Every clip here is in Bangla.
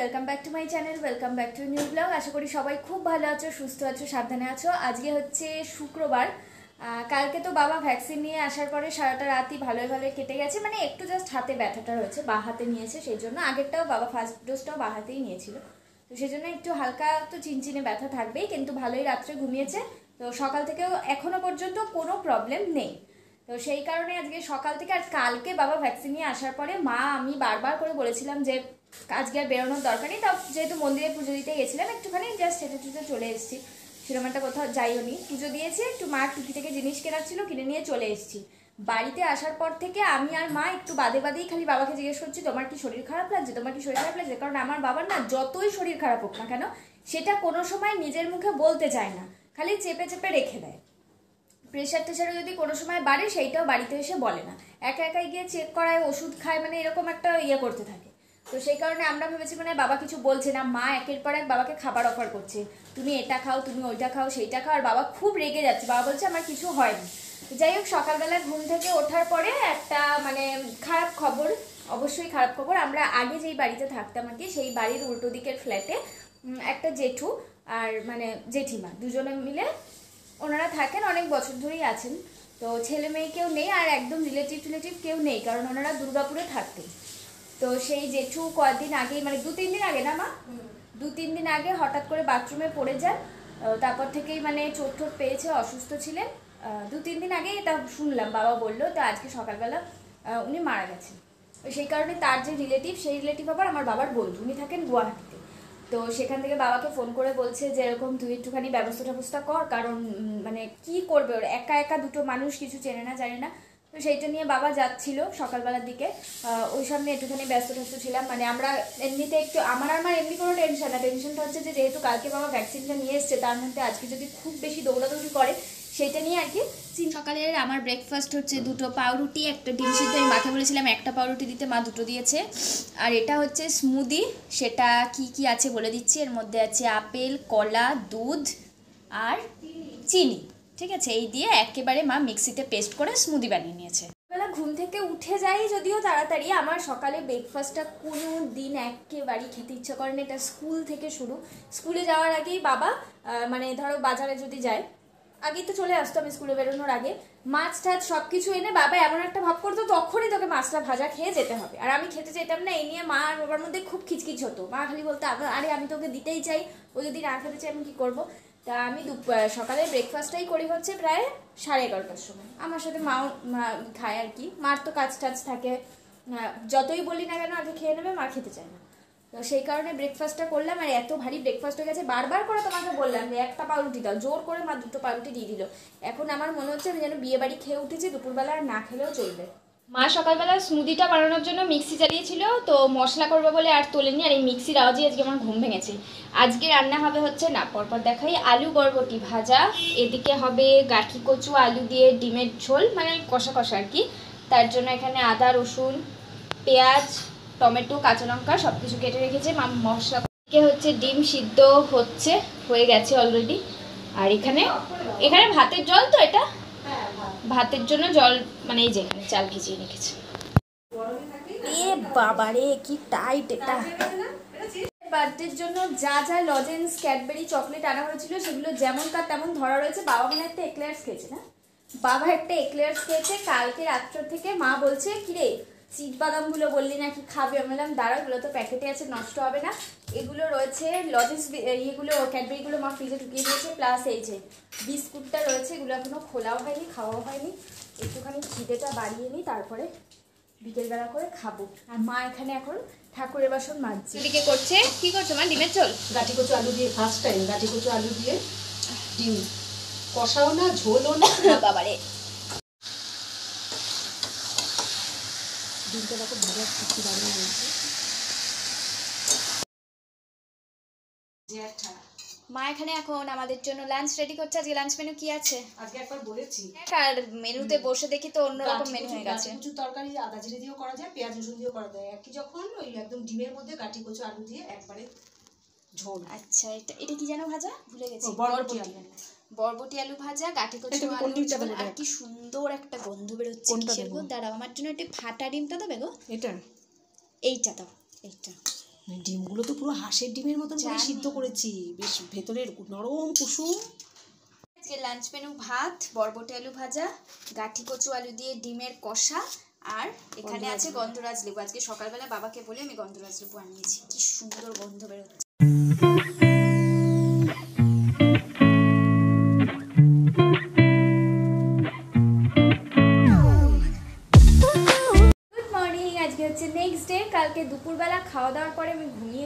Welcome back to my channel welcome back to new blog আশা করি সবাই খুব ভালো আছো, সুস্থ আছো, সাবধানে আছো। আজকে হচ্ছে শুক্রবার। কালকে তো বাবা ভ্যাকসিন নিয়ে আসার পরে সারাটা রাতই ভালোই ভালোই কেটে গেছে। মানে একটু জাস্ট হাতে ব্যথাটা রয়েছে বা হাতে নিয়েছে, সেই জন্য আগেরটাও বাবা ফার্স্ট ডোজটাও বা হাতেই নিয়েছিল। তো সেই জন্য একটু হালকা তো চিনচিনে ব্যথা থাকবেই, কিন্তু ভালোই রাত্রে ঘুমিয়েছে। তো সকাল থেকেও এখনও পর্যন্ত কোনো প্রবলেম নেই। তো সেই কারণে আজকে সকাল থেকে আর কালকে বাবা ভ্যাকসিন নিয়ে আসার পরে মা, আমি বারবার করে বলেছিলাম যে, আজকে আর বেরোনোর দরকার নেই। তাও যেহেতু মন্দিরে পুজো দিতে গেছিলাম, একটুখানি জাস্ট হেঁটে টুটে চলে এসেছি। সেরকম একটা কোথাও যাইও নি পুজো দিয়েছি, একটু মা টুকি থেকে জিনিস কেনার ছিল, কিনে নিয়ে চলে এসেছি। বাড়িতে আসার পর থেকে আমি আর মা একটু বাদে বাদেই খালি বাবাকে জিজ্ঞেস করছি, তোমার কি শরীর খারাপ লাগছে? তোমার কি শরীর খারাপ লাগছে? কারণ আমার বাবার না যতই শরীর খারাপ হোক না কেন, সেটা কোনো সময় নিজের মুখে বলতে চায় না, খালি চেপে চেপে রেখে দেয়। প্রেশার টেশারও যদি কোনো সময় বাড়ে, সেইটাও বাড়িতে এসে বলে না। একা একাই গিয়ে চেক করায়, ওষুধ খায় মানে এরকম একটা ইয়ে করতে থাকে। তো সেই কারণে আমরা ভেবেছি মানে বাবা কিছু বলছে না, মা একের পর এক বাবাকে খাবার অফার করছে। তুমি এটা খাও, তুমি ওইটা খাও, সেইটা খাও। আর বাবা খুব রেগে যাচ্ছে। বাবা বলছে, আমার কিছু হয়নি। তো যাই হোক, সকালবেলা ঘুম থেকে ওঠার পরে একটা মানে খারাপ খবর, অবশ্যই খারাপ খবর। আমরা আগে যেই বাড়িতে থাকতাম আর কি, সেই বাড়ির উল্টো দিকের ফ্ল্যাটে একটা জেঠু আর মানে জেঠিমা দুজনে মিলে ওনারা থাকেন, অনেক বছর ধরেই আছেন। তো ছেলে মেয়ে কেউ নেই আর একদম রিলেটিভ রিলেটিভ কেউ নেই, কারণ ওনারা দুর্গাপুরে থাকতেন। তো সেই জেঠু কয়েকদিন আগেই মানে দু তিন দিন আগে না মা? দু তিন দিন আগে হঠাৎ করে বাথরুমে পড়ে যান। তারপর থেকেই মানে চোট টোট পেয়েছে, অসুস্থ ছিলেন। দু, তিন দিন আগেই এটা শুনলাম, বাবা বলল, তো আজকে সকালবেলা উনি মারা গেছেন। সেই কারণে তার যে রিলেটিভ সেই রিলেটিভ আবার আমার বাবার বন্ধু, উনি থাকেন গুয়াহাটিতে। তো সেখান থেকে বাবাকে ফোন করে বলছে যে, এরকম তুই একটুখানি ব্যবস্থা ট্যবস্থা কর, কারণ মানে কি করবে ওর? একা একা দুটো মানুষ কিছু চেনে না, জানে না। তো সেইটা নিয়ে বাবা যাচ্ছিল সকালবেলার দিকে। ওই সামনে একটুখানি ব্যস্ত ট্যস্ত ছিলাম। মানে আমরা এমনিতে একটু, আমার আমার এমনি কোনো টেনশন না। টেনশনটা হচ্ছে যে, যেহেতু কালকে বাবা ভ্যাকসিনটা নিয়ে এসছে, তার মধ্যে আজকে যদি খুব বেশি দৌড়াদৌড়ি করে সেইটা নিয়ে আর কি সকালের আমার ব্রেকফাস্ট হচ্ছে দুটো পাউরুটি, একটা ডিম সিদ্ধ। আমি মাকে বলেছিলাম একটা পাউরুটি দিতে, মা দুটো দিয়েছে। আর এটা হচ্ছে স্মুদি সেটা কি কি আছে বলে দিচ্ছি। এর মধ্যে আছে আপেল, কলা, দুধ আর চিনি। ঠিক আছে, এই দিয়ে একেবারে মা মিক্সিতে পেস্ট করে স্মুদি বানিয়ে নিয়েছে। বেলা ঘুম থেকে উঠে যাই যদিও তাড়াতাড়ি, আমার সকালে ব্রেকফাস্টটা কোনো দিন একেবারেই খেতে ইচ্ছা করে না। এটা স্কুল থেকে শুরু। স্কুলে যাওয়ার আগেই বাবা মানে ধরো বাজারে যদি যায় আগেই তো চলে আসতো আমি স্কুলে বেরোনোর আগে। মাছ টাছ সব কিছু এনে বাবা এমন একটা ভাব করতো, তখনই তোকে মাছটা ভাজা খেয়ে যেতে হবে। আর আমি খেতে চাইতাম না, এই নিয়ে মা আর বাবার মধ্যে খুব খিচখিচ হতো। মা খালি বলতো, "আগে- আরে আমি তোকে দিতেই চাই, ও যদি না খেতে চাই আমি কি করব? তা আমি সকালে ব্রেকফাস্টটাই করি হচ্ছে প্রায় সাড়ে এগারোটার সময়। আমার সাথে মাও খায় আর কি। মার তো কাজ টাজ থাকে। যতই বলি না কেন, আগে খেয়ে নেবে, মা খেতে চায় না। তো সেই কারণে ব্রেকফাস্টটা করলাম আর এত ভারী ব্রেকফাস্ট হয়ে গেছে। বারবার করে তোমাকে বললাম যে একটা পাউরুটি দাও। জোর করে মা দুটো পাউরুটি দিয়ে দিল। এখন আমার মনে হচ্ছে আমি যেন বিয়ে বাড়ি খেয়ে উঠেছি, দুপুরবেলা আর না খেলেও চলবে। মা সকালবেলা স্মুদিটা বানানোর জন্য মিক্সি চালিয়েছিল, তো মশলা করবে বলে আর তোলেনি আর এই মিক্সির আওয়াজে আজকে আমার ঘুম ভেঙেছে। আজকে রান্না হবে হচ্ছে না, পরপর দেখাই আলু বরবটি ভাজা। এদিকে হবে গাঠি কচু, আলু দিয়ে ডিমের ঝোল মানে কষা কষা আর কি। তার জন্য এখানে আদা, রসুন, পেঁয়াজ টমেটো কাঁচা লঙ্কা সব কিছু কেটে রেখেছে। মা মশলা এদিকে হচ্ছে ডিম সিদ্ধ হচ্ছে হয়ে গেছে অলরেডি আর এখানে এখানে ভাতের জল তো এটা? ভাতের জন্য জল মানে এই যে এখানে চাল ভিজিয়ে রেখেছে। এ বাবারে কি টাইট এটা। বার্থডের জন্য যা যা লজেন্স ক্যাডবেরি চকলেট আনা হয়েছিল সেগুলো যেমন তার তেমন ধরা রয়েছে। বাবা মনে একটা এক্লেয়ার্স খেয়েছে না? বাবা একটা এক্লেয়ার্স খেয়েছে। কালকে রাত্র থেকে মা বলছে কিরে চিট বাদামগুলো বললি নাকি খাবে? আমি বললাম দাঁড়া এগুলো তো প্যাকেটে আছে নষ্ট হবে না। এগুলো রয়েছে লজেন্স ইয়েগুলো ক্যাডবেরিগুলো মা ফ্রিজে ঢুকিয়ে দিয়েছে প্লাস এই যে বিস্কুটটা রয়েছে এগুলো এখনও খোলাও হয়নি খাওয়াও হয়নি। একটুখানি খিদেটা বাড়িয়ে নিই তারপরে বিকেলবেলা করে খাব। আর মা এখানে এখন ঠাকুরের বাসন মাজছে। এদিকে করছে। কি করছ মা? ডিমের ঝোল? গাঠি কচু আলু দিয়ে ফার্স্ট টাইম গাঠি কচু আলু দিয়ে ডিম। কষাও না ঝোলও না। বাবারে। ডিমটা দেখো ভাজা কিছু বানিয়ে রয়েছে মা এখানে এখন আমাদের জন্য লাঞ্চ রেডি করছে। আজকে লাঞ্চ মেনু কি আছে? আজকে একবার বলেছি। আর মেনুতে বসে দেখি তো অন্যরকম মেনু হয়ে গেছে কচুর তরকারি আদা জিরে দিয়েও করা যায় পেঁয়াজ রসুন দিয়েও করা যায়। একই যখন ওই একদম ডিমের মধ্যে গাঠি কচু আলু দিয়ে একবারে ঝোল। আচ্ছা এটা এটা কি যেন ভাজা? ভুলে গেছি। বরবটি। বরবটি আলু ভাজা গাঠি কচু আলু ঝোল, আর কি সুন্দর একটা গন্ধ বেরোচ্ছে কিসের গো? দাঁড়াও আমার জন্য একটু ফাটা ডিমটা দেবে গো। এটা? এইটা দাও এইটা। ডিমগুলো তো পুরো হাঁসের ডিমের মতন করে সিদ্ধ করেছি। বেশ ভেতরের নরম কুসুম। আজকে লাঞ্চ মেনু ভাত বরবটি আলু ভাজা গাঠি কচু আলু দিয়ে ডিমের কষা আর এখানে আছে গন্ধরাজ লেবু। আজকে সকালবেলা বাবাকে বলে আমি গন্ধরাজ লেবু আনিয়েছি। কি সুন্দর গন্ধ বেরোচ্ছে।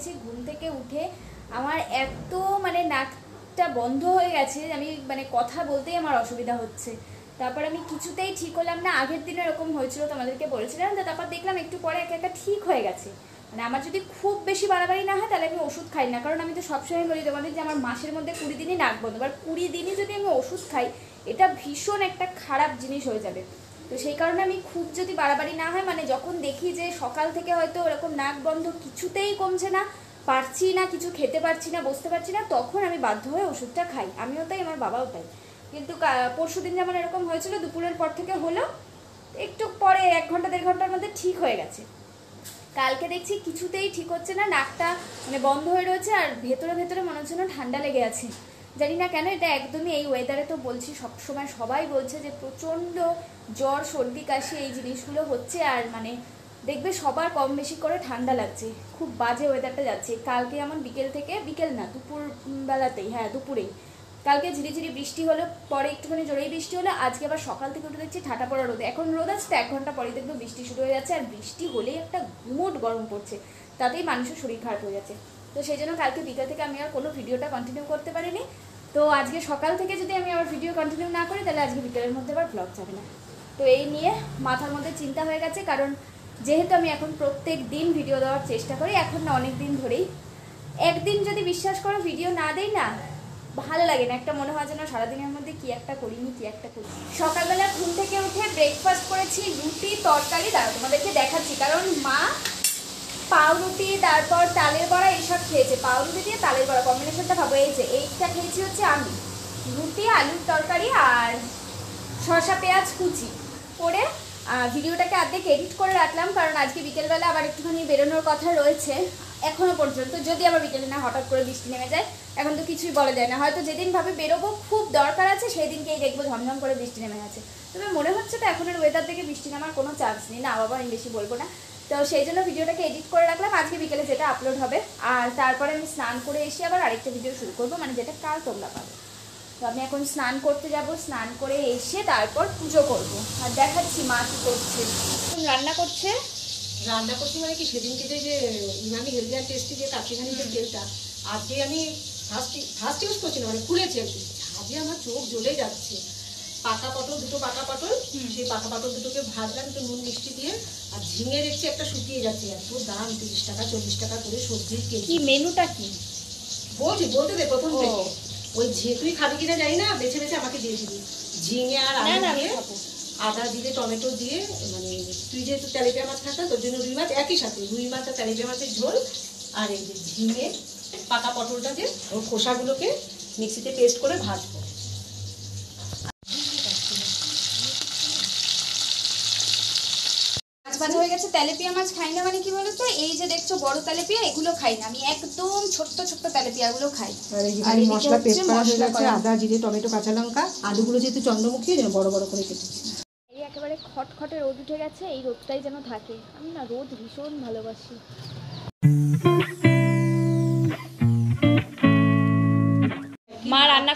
আমি ঘুম থেকে উঠে আমার এত মানে নাকটা বন্ধ হয়ে গেছে আমি মানে কথা বলতেই আমার অসুবিধা হচ্ছে। তারপর আমি কিছুতেই ঠিক হলাম না। আগের দিন এরকম হয়েছিল, তোমাদেরকে বলেছিলাম তো তারপর দেখলাম একটু পরে একা একা ঠিক হয়ে গেছে। মানে আমার যদি খুব বেশি বাড়াবাড়ি না হয়, তাহলে আমি ওষুধ খাই না। কারণ আমি তো সবসময় বলি তোমাদের যে, আমার মাসের মধ্যে কুড়ি দিনই নাক বন্ধ। এবার কুড়ি দিনই যদি আমি ওষুধ খাই, এটা ভীষণ একটা খারাপ জিনিস হয়ে যাবে। তো সেই কারণে আমি খুব যদি বাড়াবাড়ি না হয় মানে যখন দেখি যে সকাল থেকে হয়তো ওরকম নাক বন্ধ কিছুতেই কমছে না, পারছি না, কিছু খেতে পারছি না, বসতে পারছি না, তখন আমি বাধ্য হয়ে ওষুধটা খাই। আমিও তাই, আমার বাবাও তাই। কিন্তু পরশু দিন যেমন এরকম হয়েছিল, দুপুরের পর থেকে হলো, একটু পরে এক ঘণ্টা, দেড় ঘণ্টার মধ্যে ঠিক হয়ে গেছে। কালকে দেখছি কিছুতেই ঠিক হচ্ছে না, নাকটা মানে বন্ধ হয়ে রয়েছে, আর ভেতরে ভেতরে মনে হচ্ছে না ঠান্ডা লেগে আছে। জানি না কেন এটা একদমই এই ওয়েদারে তো বলছি, সবসময় সবাই বলছে যে প্রচণ্ড জ্বর, সর্দি, কাশি এই জিনিসগুলো হচ্ছে আর মানে দেখবে সবার কম বেশি করে ঠান্ডা লাগছে। খুব বাজে ওয়েদারটা যাচ্ছে। কালকে এমন বিকেল থেকে, বিকেল না, দুপুর বেলাতেই হ্যাঁ দুপুরেই। কালকে ঝিরিঝিরি বৃষ্টি হলো পরে একটুখানি জোরেই বৃষ্টি হলো আজকে আবার সকাল থেকে উঠে দেখছি ঠাটা পড়া রোদ। এখন রোদ আছে তো এক ঘণ্টা পরে দেখবে বৃষ্টি শুরু হয়ে যাচ্ছে আর বৃষ্টি হলেই একটা গুমোট গরম পড়ছে। তাতেই মানুষের শরীর খারাপ হয়ে যাচ্ছে। তো সেই জন্য কালকে বিকেল থেকে আমি আর কোনো ভিডিওটা কন্টিনিউ করতে পারিনি। তো আজকে সকাল থেকে যদি আমি আবার ভিডিও কন্টিনিউ না করি, তাহলে আজকে বিকেলের মধ্যে আবার ব্লগ যাবে না। তো এই নিয়ে মাথার মধ্যে চিন্তা হয়ে গেছে, কারণ যেহেতু আমি এখন প্রত্যেক দিন ভিডিও দেওয়ার চেষ্টা করি, এখন না অনেক দিন ধরেই। একদিন যদি বিশ্বাস করো ভিডিও না দেই না, ভালো লাগে না। একটা মনে হয় যেন সারাদিনের মধ্যে কি একটা করিনি, কি একটা করি সকালবেলা ঘুম থেকে উঠে ব্রেকফাস্ট করেছি, রুটি, তরকারি দাঁড়া তোমাদেরকে দেখাচ্ছি। কারণ মা পাউরুটি, তারপর তালের বড়া এইসব খেয়েছে। পাউরুটি দিয়ে তালের বড়া কম্বিনেশনটা ভাবো। এই যে, এইটা খেয়েছি হচ্ছে আমি। রুটি, আলুর তরকারি আর শসা, পেঁয়াজ, কুচি করে ভিডিওটাকে আর্ধেক এডিট করে রাখলাম, কারণ আজকে বিকেলবেলা আবার একটুখানি বেরোনোর কথা রয়েছে এখনও পর্যন্ত। যদি আবার বিকেলে না হঠাৎ করে বৃষ্টি নেমে যায়, এখন তো কিছুই বলা যায় না। হয়তো যেদিন ভাবে বেরোবো, খুব দরকার আছে সেই দিনকেই দেখব ঝমঝম করে বৃষ্টি নেমে গেছে। তবে মনে হচ্ছে তো এখনের ওয়েদার থেকে বৃষ্টি নামার কোনো চান্স নেই। না, বাবা, আমি বেশি বলব না। তো সেই জন্য ভিডিওটাকে এডিট করে রাখলাম। আজকে বিকেলে যেটা আপলোড হবে। আর তারপরে আমি স্নান করে এসে আবার আরেকটা ভিডিও শুরু করব মানে যেটা কাল তোমরা পাবে। তো আমি এখন স্নান করতে যাব স্নান করে এসে তারপর পুজো করব। আর দেখাচ্ছি মা কি করছে। এখন রান্না করছে। রান্না করতে মানে কি সেদিনকে যে যে ইমামি হেলদি অ্যান্ড টেস্টি যে কাকিখানি যে তেলটা আজকে আমি ফার্স্ট ফার্স্ট ইউজ করছি না মানে খুলেছি আর কি। আজকে আমার চোখ জ্বলে যাচ্ছে। পাকা পটল দুটো পাকা পটল সেই পাকা পটল দুটোকে ভাজলাম একটু নুন মিষ্টি দিয়ে আর ঝিঙে দেখছি একটা শুকিয়ে যাচ্ছে এত দাম তিরিশ টাকা চল্লিশ টাকা করে সবজির কেজি। মেনুটা কি? বলছি বলতে দে প্রথম থেকে। ওই ঝে তুই খাবি কিনা জানি না বেছে বেছে আমাকে দিয়ে দিবি। ঝিঙে আর আলু দিয়ে আদা দিয়ে টমেটো দিয়ে মানে তুই যেহেতু তেলেপিয়া মাছ খাস তোর জন্য রুই মাছ একই সাথে রুই মাছ আর তেলেপিয়া মাছের ঝোল আর এই যে ঝিঙে পাকা পটলটাকে ওর খোসাগুলোকে মিক্সিতে পেস্ট করে ভাজবো। গেছে তেলেপিয়া মাছ খাই না মানে কি বলতো? এই যে দেখছ বড় তেলেপিয়া এগুলো খাই না। আমি একদম ছোট্ট ছোট্ট তেলেপিয়াগুলো খাই। আর মশলা পেস্ট করা হয়ে গেছে আদা জিরে টমেটো কাঁচা লঙ্কা। আলুগুলো যেহেতু চন্দ্রমুখী ওই জন্য বড় বড় করে কেটেছি এই একেবারে খটখটে রোদ উঠে গেছে এই রোদটাই যেন থাকে। আমি না রোদ ভীষণ ভালোবাসি।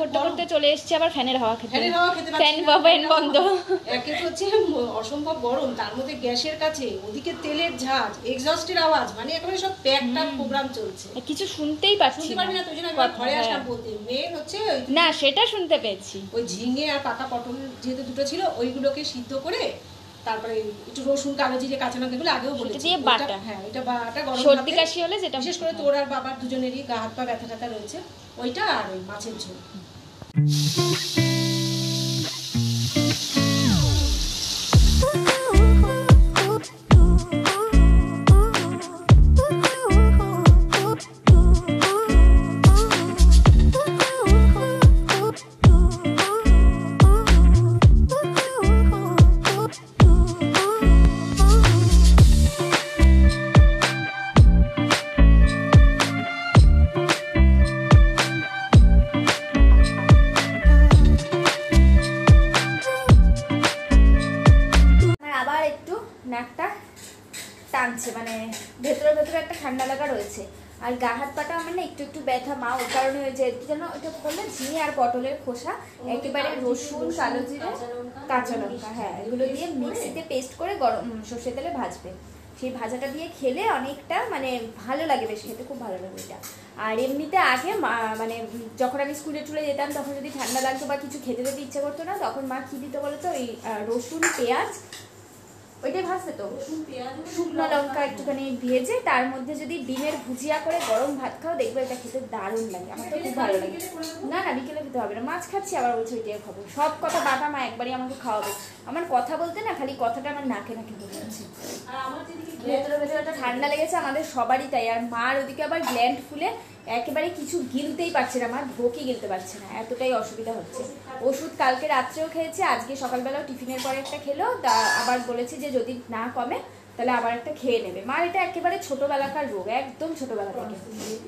করতে করতে চলে এসছে আবার ফ্যানের হাওয়া খেতে। ফ্যানের হাওয়া খেতে ফ্যান না। পাবেন বন্ধ। একে তো হচ্ছে অসম্ভব গরম তার মধ্যে গ্যাসের কাছে ওদিকে তেলের ঝাঁজ এক্সস্টের আওয়াজ মানে একেবারে সব প্যাকটা প্রোগ্রাম চলছে। কিছু শুনতেই পাচ্ছি শুনতে পারবি না তুই জন্য ঘরে। আসলাম বলতে। মেন হচ্ছে না সেটা শুনতে পেয়েছি। ওই ঝিঙে আর পাকা পটল যেহেতু দুটো ছিল ওইগুলোকে সিদ্ধ করে তারপরে একটু রসুন কালো যে কাঁচা লঙ্কা এগুলো আগেও বলেছি দিয়ে বাটা। হ্যাঁ এটা বাটা গরম সর্দি কাশি হলে যেটা বিশেষ করে তোর আর বাবার দুজনেরই গা হাত পা ব্যথা ট্যাথা রয়েছে ওইটা আর ওই মাছের ঝোল। Shh. ঠান্ডা লাগা রয়েছে। আর গা হাত পাটা আমার না একটু একটু ব্যথা, মা ওই কারণে যে যেন ওটা বললে ঝিঙে আর পটলের খোসা, একেবারে রসুন, কালো জিরে, কাঁচা লঙ্কা হ্যাঁ এগুলো দিয়ে মিক্সিতে পেস্ট করে গরম সর্ষে তেলে ভাজবে। সেই ভাজাটা দিয়ে খেলে অনেকটা মানে ভালো লাগে বেশ খেতে, খুব ভালো লাগে এটা। আর এমনিতে আগে মানে যখন আমি স্কুলে টুলে যেতাম, তখন যদি ঠান্ডা লাগতো বা কিছু খেতে যেতে ইচ্ছে করতো না, তখন মা কী দিত বলতো? ওই রসুন, পেঁয়াজ ওইটাই ভাজতে তো? শুকনো লঙ্কা একটুখানি ভেজে তার মধ্যে যদি ডিমের ভুজিয়া করে গরম ভাত খাও, দেখবে এটা খেতে দারুণ লাগে। আমার তো খুব ভালো লাগে। না না, বিকেলে খেতে হবে না। মাছ খাচ্ছি, আবার বলছে ওইটাই খাব। সব কথা বাটা মা একবারই আমাকে খাওয়াবে। আমার কথা বলতে না, খালি কথাটা আমার নাকে নাকে বলে যাচ্ছে। ভেতরে ভেতরে একটা ঠান্ডা লেগেছে, আমাদের সবারই তাই। আর মার ওদিকে আবার গ্ল্যান্ড ফুলে একেবারে কিছু গিলতেই পারছে না, মা ঢোকই গিলতে পারছে না, এতটাই অসুবিধা হচ্ছে। ওষুধ কালকে রাত্রেও খেয়েছে, আজকে সকালবেলাও টিফিনের পরে একটা খেলো, তা আবার বলেছে যে যদি না কমে, তাহলে আবার একটা খেয়ে নেবে। মার এটা একেবারে ছোটোবেলাকার রোগ, একদম ছোটোবেলা থেকে,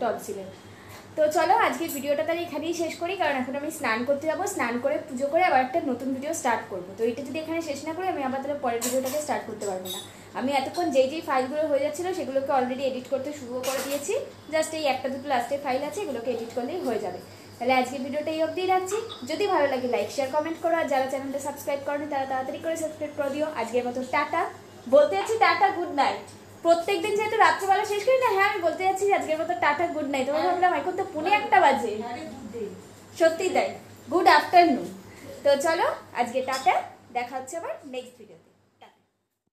টনসিলের। তো চলো, আজকের ভিডিওটা তাহলে এখানেই শেষ করি, কারণ এখন আমি স্নান করতে যাব। স্নান করে পুজো করে আবার একটা নতুন ভিডিও স্টার্ট করব। তো এটা যদি এখানে শেষ না করি, আমি আবার তাহলে পরের ভিডিওটাকে স্টার্ট করতে পারব না। আমি এতক্ষণ যেই যেই ফাইলগুলো হয়ে যাচ্ছিল, সেগুলোকে অলরেডি এডিট করতে শুরু করে দিয়েছি। জাস্ট এই একটা দুটো লাস্টের ফাইল আছে, এগুলোকে এডিট করলেই হয়ে যাবে। তাহলে আজকের ভিডিওটা এই অবধিই রাখছি। যদি ভালো লাগে লাইক শেয়ার কমেন্ট করো। আর যারা চ্যানেলটা সাবস্ক্রাইব করেনি, তারা তাড়াতাড়ি করে সাবস্ক্রাইব করে দিও। আজকের মতো টাটা। বলতে যাচ্ছি টাটা গুড নাইট প্রত্যেকদিন যেহেতু রাত্রিবেলা শেষ করি না হ্যাঁ আমি বলতে যাচ্ছি আজকের মতো টাটা গুড নাইট তোমার ভাবলাম এখন তো পুনে একটা বাজে। সত্যি তাই। গুড আফটারনুন তো চলো, আজকে টাটা, দেখা হচ্ছে আবার নেক্সট ভিডিওতে